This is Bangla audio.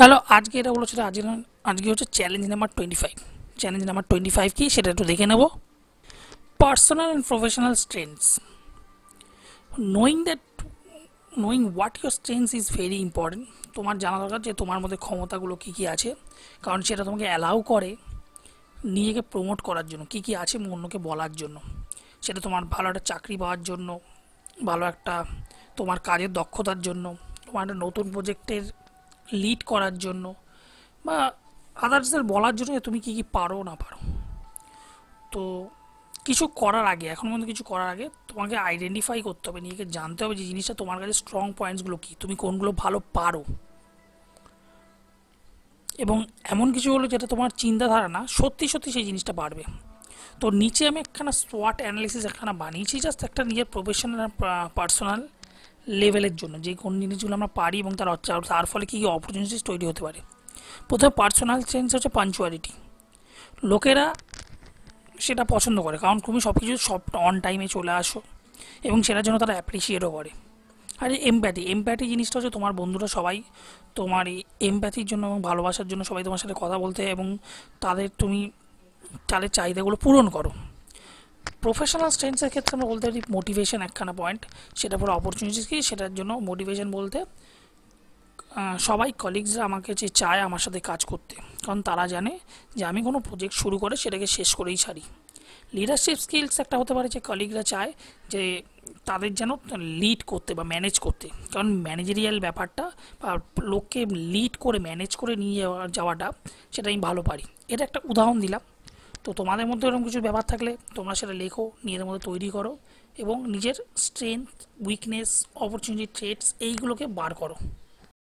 হ্যালো, আজকে এটা বলেছিল, আজকে আজকে হচ্ছে challenge number twenty five challenge number twenty five কি? সেটা একটু দেখে নেব। Personal and professional strengths knowing that knowing what your strengths is very important তোমার জানা দরকার যে তোমার মধ্যে ক্ষমতাগুলো কী কী আছে। কারণ সেটা তোমাকে অ্যালাউ করে নিজেকে প্রমোট করার জন্য, কী কী আছে অন্যকে বলার জন্য। সেটা তোমার ভালো একটা চাকরি পাওয়ার জন্য, ভালো একটা তোমার কাজের দক্ষতার জন্য, তোমার একটা নতুন প্রজেক্টের লিড করার জন্য বা আদার্সদের বলার জন্য তুমি কী কী পারো না পারো। তো কিছু করার আগে, এখন পর্যন্ত কিছু করার আগে তোমাকে আইডেন্টিফাই করতে হবে, নিজেকে জানতে হবে যে জিনিসটা তোমার কাছে স্ট্রং পয়েন্টসগুলো কী, তুমি কোনগুলো ভালো পারো। এবং এমন কিছু হলো যেটা তোমার চিন্তাধারা না, সত্যি সত্যি সেই জিনিসটা বাড়বে। তো নিচে আমি একখানা সোয়াট অ্যানালিসিস একখানা বানিয়েছি জাস্ট একটা নিজের প্রফেশনাল পার্সোনাল লেভেলের জন্য, যে কোন জিনিসগুলো আমরা পারি এবং তার তার ফলে কী কী অপরচুনিটিস তৈরি হতে পারে। প্রথমে পার্সোনাল চেঞ্জ হচ্ছে পাঞ্চুয়ালিটি লোকেরা সেটা পছন্দ করে, কারণ তুমি সব কিছু সব অন টাইমে চলে আসো এবং সেটার জন্য তারা অ্যাপ্রিসিয়েটও করে। আর এমপ্যাথি এমপ্যাথি জিনিসটা হচ্ছে তোমার বন্ধুরা সবাই তোমার এই এমপ্যাথির জন্য এবং ভালোবাসার জন্য সবাই তোমার সাথে কথা বলতে এবং তাদের তুমি, তাদের চাহিদাগুলো পূরণ করো। প্রফেশনাল স্ট্রেংথসের ক্ষেত্রে আমরা বলতে পারি মোটিভেশন একখানা পয়েন্ট সেটা পরে অপরচুনিটিস কি? সেটার জন্য মোটিভেশন বলতে সবাই কলিগসরা আমাকে যে চায় আমার সাথে কাজ করতে। কারণ তারা জানে যে আমি কোনো প্রজেক্ট শুরু করে সেটাকে শেষ করেই ছাড়ি। লিডারশিপ স্কিলস একটা হতে পারে যে কলিগরা চায় যে তাদের যেন লিড করতে বা ম্যানেজ করতে। কারণ ম্যানেজেরিয়াল ব্যাপারটা বা লোককে লিড করে ম্যানেজ করে নিয়ে যাওয়া, যাওয়াটা সেটা আমি ভালো পারি। এটা একটা উদাহরণ দিলাম। তো তোমাদের মধ্যে এরকম কিছু ব্যাপার থাকলে তোমরা সেটা লেখো নিজেদের মধ্যে তৈরি করো এবং নিজের স্ট্রেংথ উইকনেস অপরচুনিটি ট্রেটস এইগুলোকে বার করো।